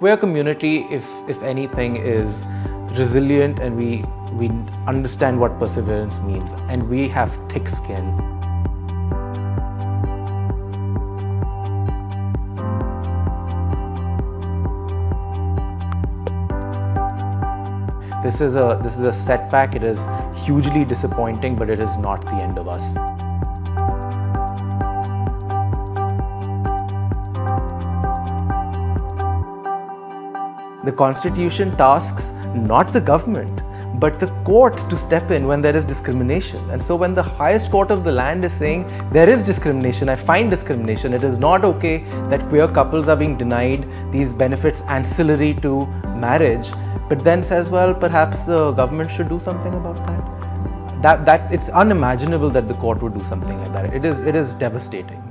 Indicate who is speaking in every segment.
Speaker 1: Queer community, if, if anything, is resilient and we, we understand what perseverance means and we have thick skin. This is a this is a setback. It is hugely disappointing, but it is not the end of us. The constitution tasks not the government but the courts to step in when there is discrimination. And so when the highest court of the land is saying there is discrimination, I find discrimination, it is not okay that queer couples are being denied these benefits ancillary to marriage, but then says, well, perhaps the government should do something about that. That, that it's unimaginable that the court would do something like that. It is, it is devastating.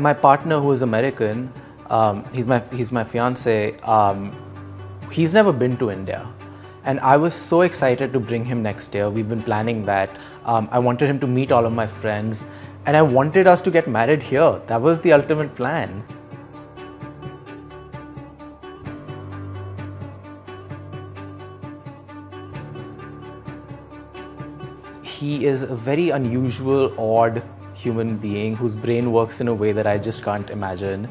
Speaker 1: My partner, who is American, um, he's my he's my fiance. Um, he's never been to India, and I was so excited to bring him next year. We've been planning that. Um, I wanted him to meet all of my friends, and I wanted us to get married here. That was the ultimate plan. He is a very unusual, odd human being whose brain works in a way that I just can't imagine.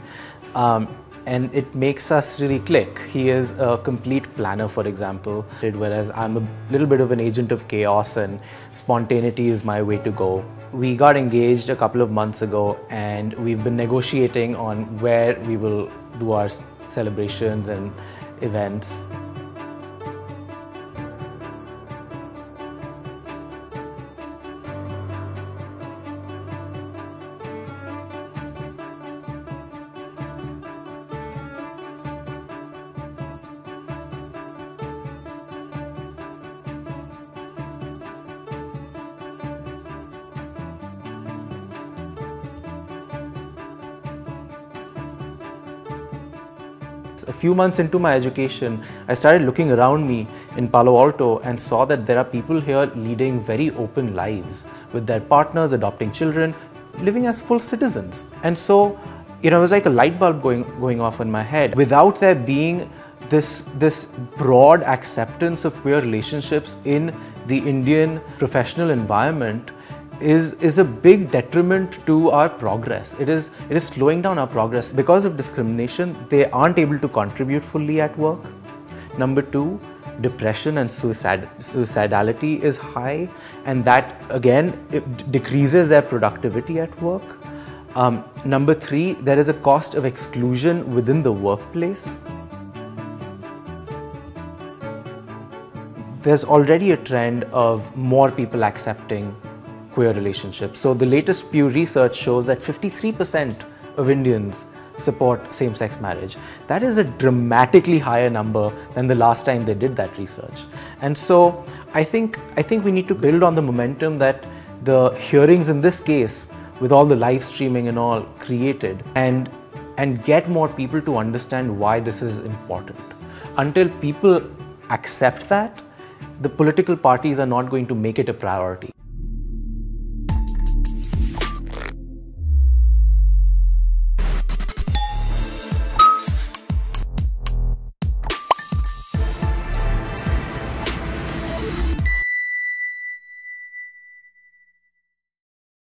Speaker 1: Um, and it makes us really click. He is a complete planner, for example, whereas I'm a little bit of an agent of chaos and spontaneity is my way to go. We got engaged a couple of months ago and we've been negotiating on where we will do our celebrations and events. A few months into my education, I started looking around me in Palo Alto and saw that there are people here leading very open lives with their partners, adopting children, living as full citizens. And so, you know, it was like a light bulb going, going off in my head. Without there being this, this broad acceptance of queer relationships in the Indian professional environment, is, is a big detriment to our progress. It is, it is slowing down our progress. Because of discrimination, they aren't able to contribute fully at work. Number two, depression and suicide, suicidality is high and that again decreases their productivity at work. Um, number three, there is a cost of exclusion within the workplace. There's already a trend of more people accepting queer relationships. So the latest Pew research shows that 53% of Indians support same-sex marriage. That is a dramatically higher number than the last time they did that research. And so I think, I think we need to build on the momentum that the hearings in this case with all the live streaming and all created and, and get more people to understand why this is important. Until people accept that, the political parties are not going to make it a priority.